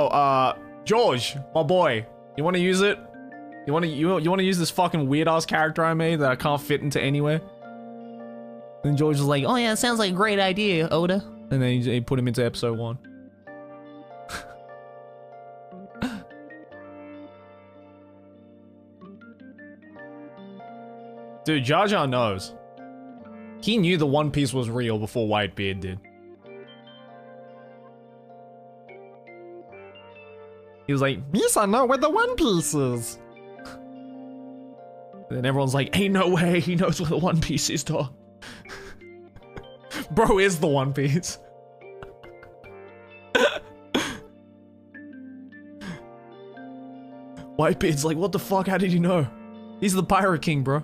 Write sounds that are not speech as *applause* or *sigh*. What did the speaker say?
Oh, uh, George, my boy, you want to use it? You want to you, you want to use this fucking weird ass character I made that I can't fit into anywhere? And George was like, "Oh yeah, sounds like a great idea, Oda." And then he, he put him into episode one. *laughs* Dude, Jar Jar knows. He knew the One Piece was real before Whitebeard did. He was like, I know where the One Piece is. And then everyone's like, Ain't no way he knows where the One Piece is, dog. *laughs* Bro is the One Piece. *laughs* Whitebeard's like, what the fuck? How did you know? He's the Pirate King, bro.